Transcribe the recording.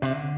you